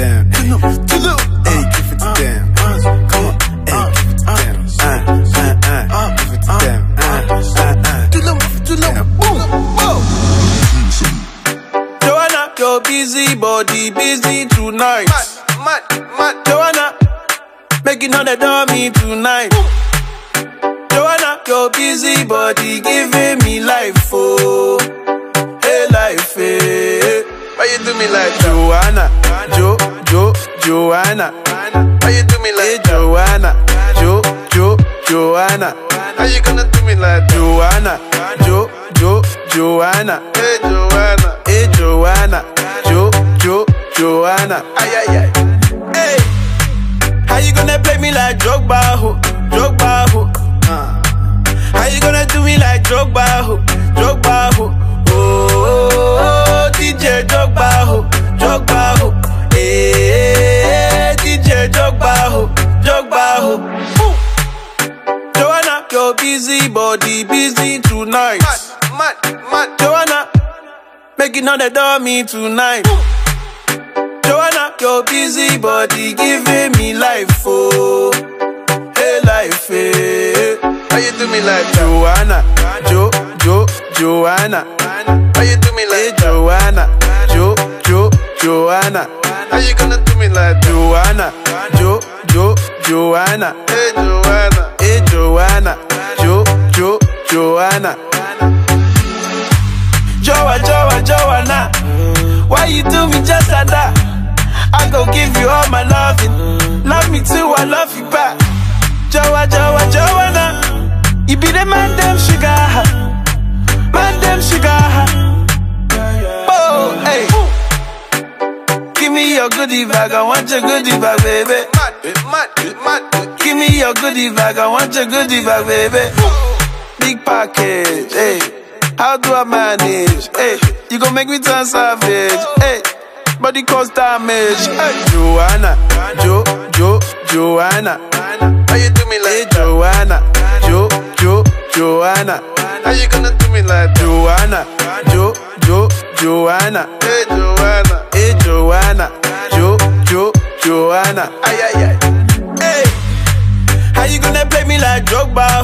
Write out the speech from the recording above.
them. Hey, hey, give it to them. Come on, hey, give it to them. Uh, uh, uh, give it to them. Uh, uh, uh. Joanna, your busy body busy tonight. Mad, mad, Joanna, make it know they do me tonight. Joanna, your busy body giving me life, oh, me like that? Joanna, Jo, Jo, Joanna, Why you do me like that? Joanna, Jo, Jo, Joanna, How you gonna do me like that? Joanna, Jo, Jo, Joanna, Hey Joanna, hey Joanna, Jo, Jo, Joanna. ay ay ay. Hey, how you gonna play me like Drogba, ho? Drogba, ho? Uh. How you gonna do me like Drogba, ho? Drogba, ho? Oh, oh, oh, DJ Drogba, ho? Drogba, busy body busy tonight. Mad, mad, mad. Joanna, know they do me tonight. Joanna, your busy body giving me life, oh, hey life, eh. hey. Why you do me like? Joanna, Jo, Jo, Joanna, Why you do me hey like that? Joanna, Jo, Jo, Joanna, How you gonna do me like? Joanna, Jo, Jo, Joanna, Hey Joanna, hey Joanna, Jo, Jo, Joanna. Joa, Joa, Joanna. Why you do me just like that? I go give you all my loving. Love me too, I love you back. Joa, Joa, Joanna. You be the man, them sugar. Man, them sugar. Oh, hey. Give me your goodie bag, I want your goodie bag, baby. mad, mad, mad. Give me your goodie bag, I want your goodie bag, baby. Big package, hey. How do I manage? Hey, you gon' make me turn savage. Hey, body cause damage. Hey, Joanna, Jo, Jo, Joanna. How you do me like that? Joanna, Jo, Jo, Joanna. How you gonna do me like? Joanna, Jo, Jo, Joanna. Hey Joanna, Hey, Joanna, Jo, Jo, Joanna. ay ay ay. Hey, how you gonna play me like Drogba,